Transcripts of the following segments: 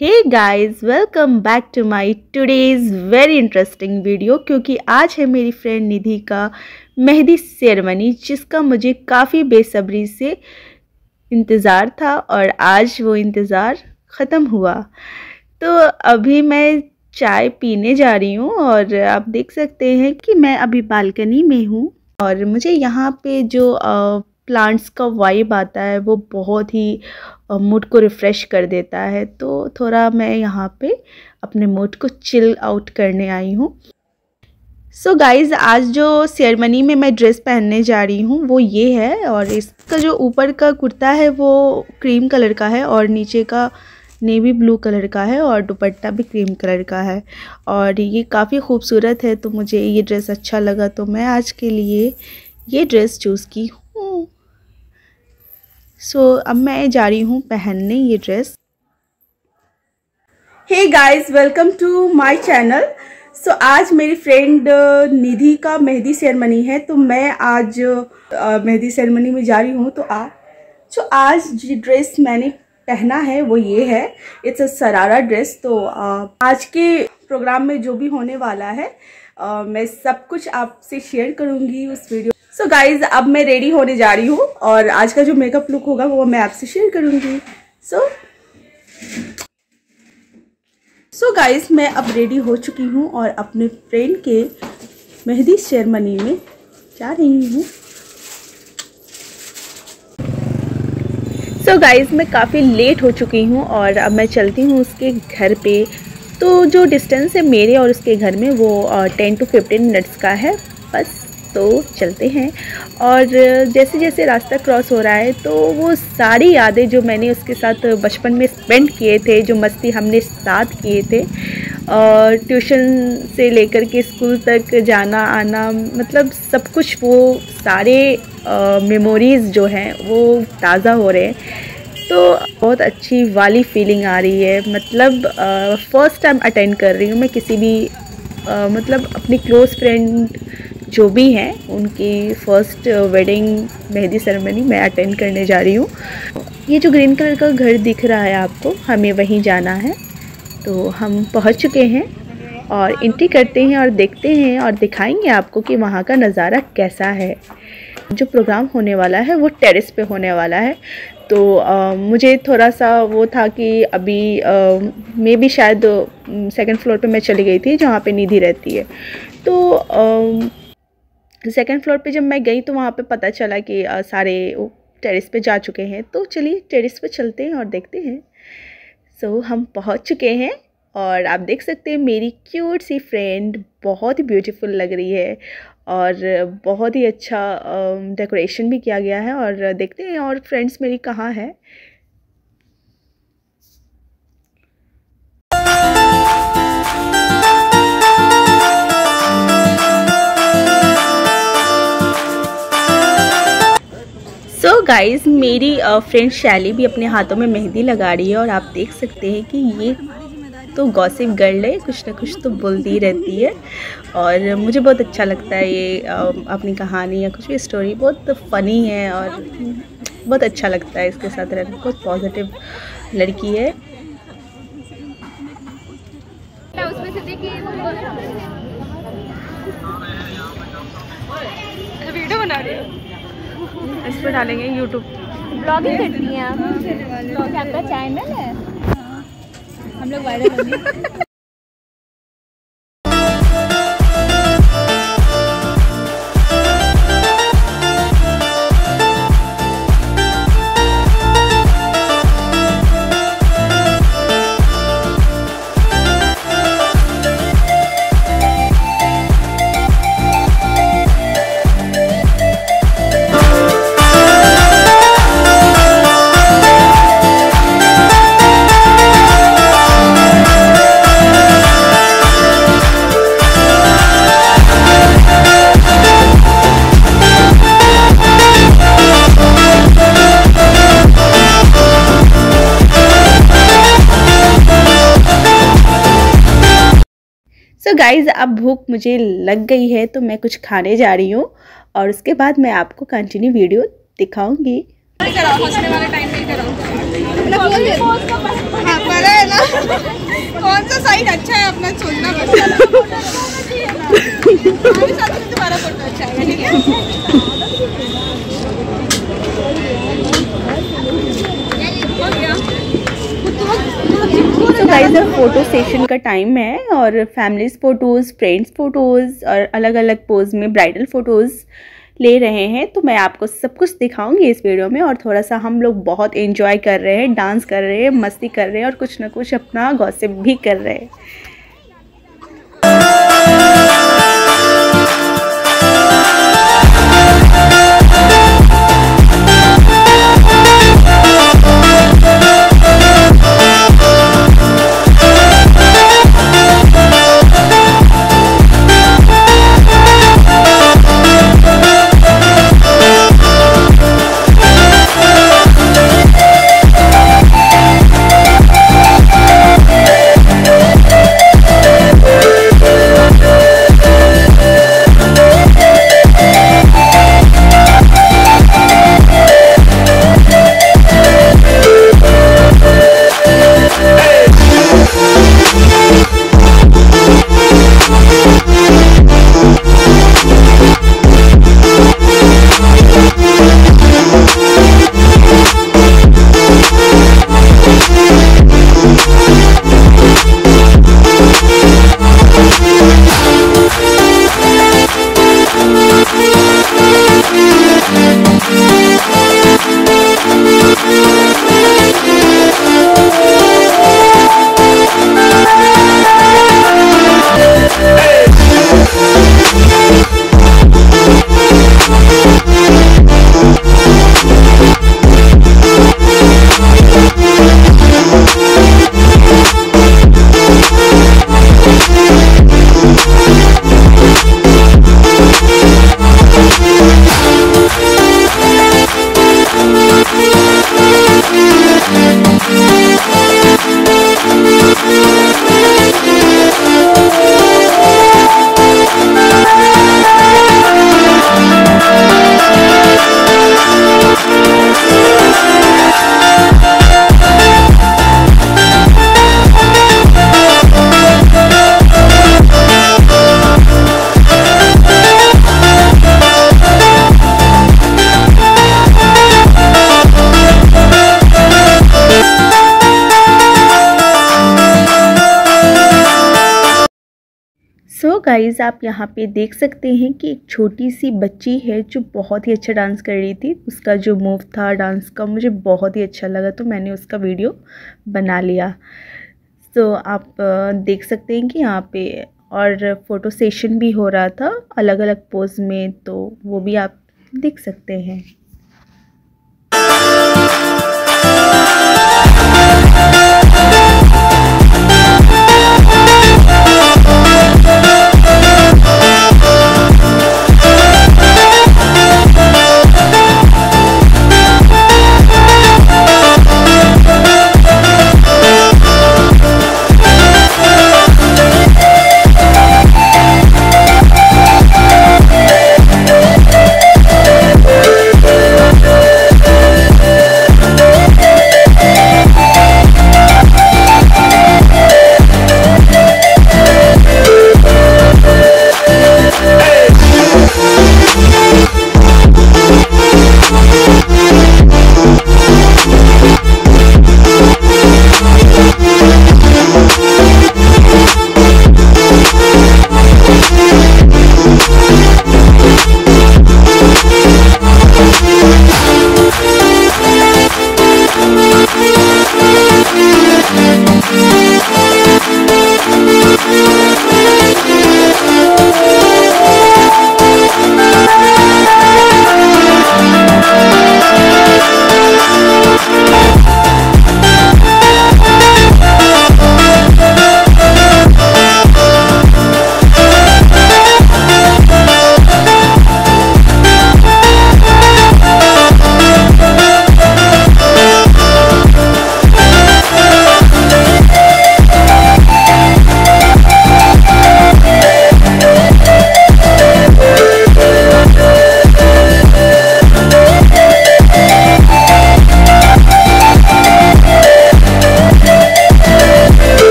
Hey welcome back to my today's very interesting video क्योंकि आज है मेरी फ्रेंड निधि का मेहंदी सेरेमनी जिसका मुझे काफ़ी बेसब्री से इंतज़ार था और आज वो इंतज़ार ख़त्म हुआ। तो अभी मैं चाय पीने जा रही हूँ और आप देख सकते हैं कि मैं अभी बालकनी में हूँ और मुझे यहाँ पे जो प्लांट्स का वाइब आता है, वो बहुत ही मूड को रिफ़्रेश कर देता है। तो थोड़ा मैं यहाँ पे अपने मूड को चिल आउट करने आई हूँ। सो so गाइज़ आज जो सेरेमनी में मैं ड्रेस पहनने जा रही हूँ, वो ये है और इसका जो ऊपर का कुर्ता है, वो क्रीम कलर का है और नीचे का नेवी ब्लू कलर का है और दुपट्टा भी क्रीम कलर का है। और ये काफ़ी खूबसूरत है तो मुझे ये ड्रेस अच्छा लगा तो मैं आज के लिए ये ड्रेस चूज़ की हूँ। सो so, अब मैं जा रही हूँ पहनने ये dress hey guys welcome to my channel so आज मेरी फ्रेंड निधि का मेहंदी सेरेमनी है तो मैं आज मेहंदी सेरेमनी में जा रही हूँ तो आज जो so, आज जो ड्रेस मैंने पहना है वो ये है. इट्स अ सरारा ड्रेस तो uh, आज के प्रोग्राम में जो भी होने वाला है uh, मैं सब कुछ आपसे शेयर करूँगी उस वीडियो सो so गाइज़ अब मैं रेडी होने जा रही हूँ और आज का जो मेकअप लुक होगा वो मैं आपसे शेयर करूँगी। सो सो गाइज़ मैं अब रेडी हो चुकी हूँ और अपने फ्रेंड के मेहंदी सेरेमनी में जा रही हूँ। सो so गाइज़ मैं काफ़ी लेट हो चुकी हूँ और अब मैं चलती हूँ उसके घर पे। तो जो डिस्टेंस है मेरे और उसके घर में वो टेन टू फिफ्टीन मिनट्स का है। बस। तो चलते हैं। और जैसे जैसे रास्ता क्रॉस हो रहा है तो वो सारी यादें जो मैंने उसके साथ बचपन में स्पेंड किए थे जो मस्ती हमने साथ किए थे और ट्यूशन से लेकर के स्कूल तक जाना आना मतलब सब कुछ वो सारे मेमोरीज़ जो हैं वो ताज़ा हो रहे हैं। तो बहुत अच्छी वाली फीलिंग आ रही है। मतलब फ़र्स्ट टाइम अटेंड कर रही हूँ मैं किसी भी आ, मतलब अपनी क्लोज़ फ्रेंड जो भी हैं उनकी फ़र्स्ट वेडिंग मेहंदी सेरेमनी मैं अटेंड करने जा रही हूँ। ये जो ग्रीन कलर का घर दिख रहा है आपको हमें वहीं जाना है। तो हम पहुँच चुके हैं और एंट्री करते हैं और देखते हैं और दिखाएँगे आपको कि वहाँ का नज़ारा कैसा है। जो प्रोग्राम होने वाला है वो टेरेस पे होने वाला है। तो आ, मुझे थोड़ा सा वो था कि अभी मे भी शायद सेकंड फ्लोर पे मैं चली गई थी जहाँ पे निधि रहती है। तो आ, सेकेंड फ्लोर पे जब मैं गई तो वहाँ पे पता चला कि आ, सारे टेरिस पे जा चुके हैं। तो चलिए टेरिस पे चलते हैं और देखते हैं। सो so, हम पहुँच चुके हैं और आप देख सकते हैं मेरी क्यूट सी फ्रेंड बहुत ही ब्यूटीफुल लग रही है और बहुत ही अच्छा डेकोरेशन भी किया गया है और देखते हैं और फ्रेंड्स मेरी कहाँ है। गाइस मेरी फ्रेंड शैली भी अपने हाथों में मेहंदी लगा रही है और आप देख सकते हैं कि ये तो गॉसिप गर्ल है, कुछ ना कुछ तो बोलती रहती है। और मुझे बहुत अच्छा लगता है ये अपनी कहानी या कुछ भी स्टोरी बहुत फ़नी है और बहुत अच्छा लगता है इसके साथ रहना, बहुत पॉजिटिव लड़की है। वीडियो बना रही है। इस पर डालेंगे यूट्यूब ब्लॉगिंग करती हैं आप? आपका चैनल है? हम लोग वायरल सो so गाइज़ अब भूख मुझे लग गई है तो मैं कुछ खाने जा रही हूँ और उसके बाद मैं आपको कंटिन्यू वीडियो दिखाऊँगी। कौन सा साइड अच्छा है अपना सोचना हो गया तो गाइस अब फ़ोटो सेशन का टाइम है और फैमिलीज़ फ़ोटोज़ फ्रेंड्स फ़ोटोज़ और अलग अलग पोज में ब्राइडल फ़ोटोज़ ले रहे हैं। तो मैं आपको सब कुछ दिखाऊँगी इस वीडियो में और थोड़ा सा हम लोग बहुत एंजॉय कर रहे हैं डांस कर रहे हैं, मस्ती कर रहे हैं और कुछ ना कुछ अपना गॉसिप भी कर रहे हैं। गाइज़ आप यहाँ पे देख सकते हैं कि एक छोटी सी बच्ची है जो बहुत ही अच्छा डांस कर रही थी। उसका जो मूव था डांस का मुझे बहुत ही अच्छा लगा तो मैंने उसका वीडियो बना लिया। So, आप देख सकते हैं कि यहाँ पे और फ़ोटो सेशन भी हो रहा था अलग अलग पोज में तो वो भी आप देख सकते हैं।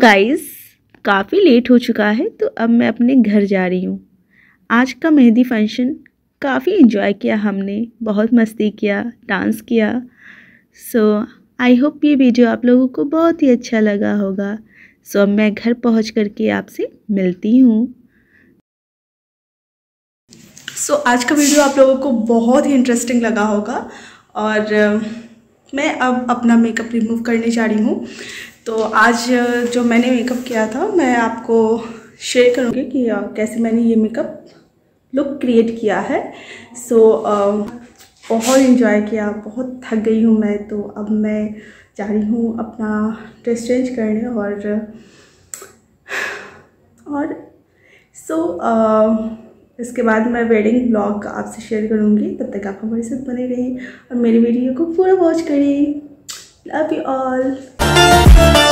गाइस काफ़ी लेट हो चुका है तो अब मैं अपने घर जा रही हूँ। आज का मेहंदी फ़ंक्शन काफ़ी इन्जॉय किया हमने बहुत मस्ती किया डांस किया। सो आई होप ये वीडियो आप लोगों को बहुत ही अच्छा लगा होगा। सो so, अब मैं घर पहुँच करके आपसे मिलती हूँ। सो so, आज का वीडियो आप लोगों को बहुत ही इंटरेस्टिंग लगा होगा। और मैं अब अपना मेकअप रिमूव करने जा रही हूँ। तो आज जो मैंने मेकअप किया था मैं आपको शेयर करूँगी कि कैसे मैंने ये मेकअप लुक क्रिएट किया है। सो so, बहुत इन्जॉय किया बहुत थक गई हूँ मैं तो अब मैं जा रही हूँ अपना ड्रेस चेंज करने और और सो so, इसके बाद मैं वेडिंग ब्लॉग आपसे शेयर करूँगी तब तक आप हमारे साथ बने रहें और मेरी वीडियो को पूरा वॉच करें Love you all.